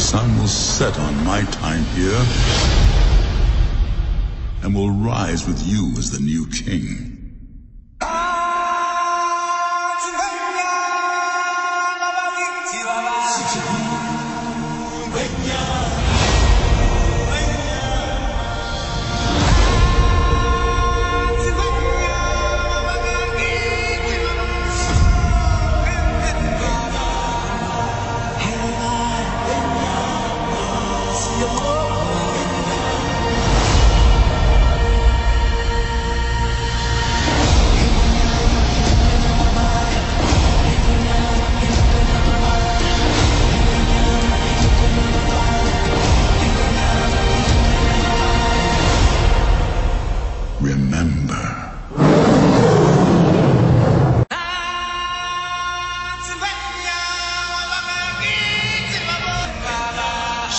The sun will set on my time here and will rise with you as the new king.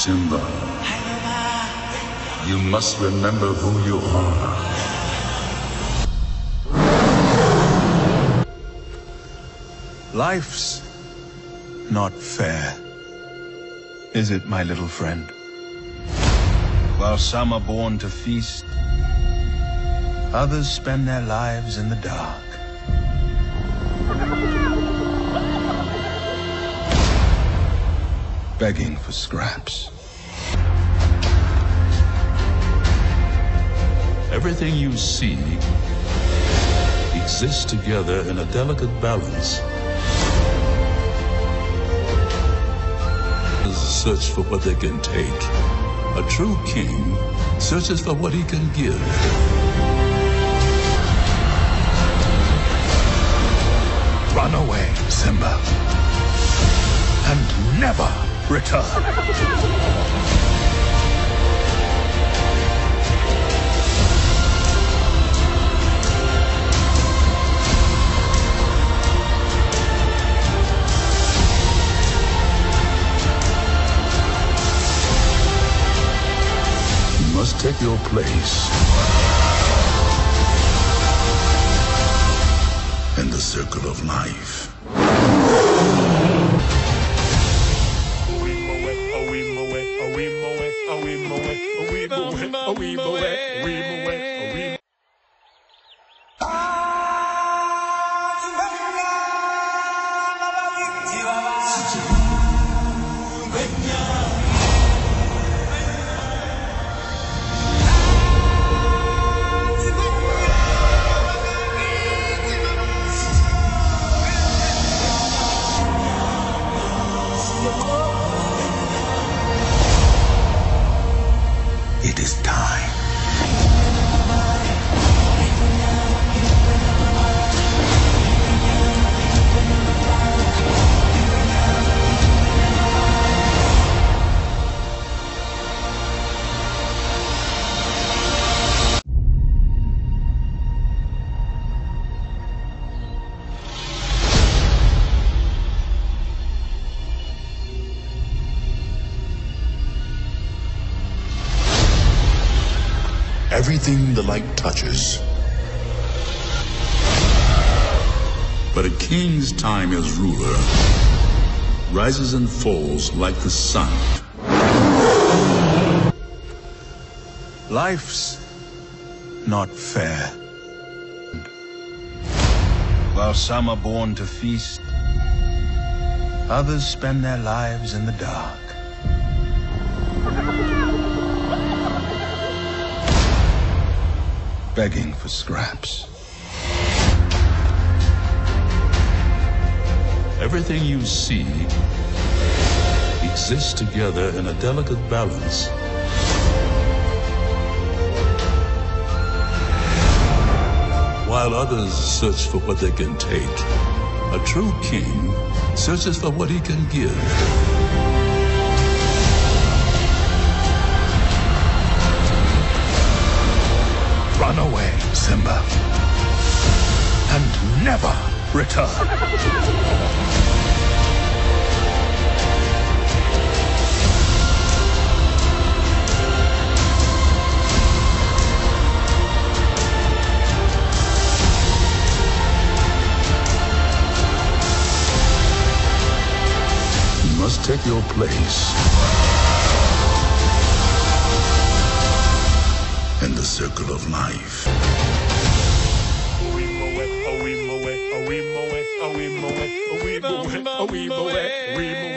Simba, you must remember who you are. Life's not fair, is it, my little friend? While some are born to feast, others spend their lives in the dark. Begging for scraps. Everything you see exists together in a delicate balance. There's a search for what they can take. A true king searches for what he can give. Run away, Simba. And never return. You must take your place in the circle of life. It Everything the light touches. But a king's time as ruler rises and falls like the sun. Life's not fair. While some are born to feast, others spend their lives in the dark. Begging for scraps. Everything you see exists together in a delicate balance. While others search for what they can take, a true king searches for what he can give. Simba and never return. you must take your place. in the circle of life. we move it, we move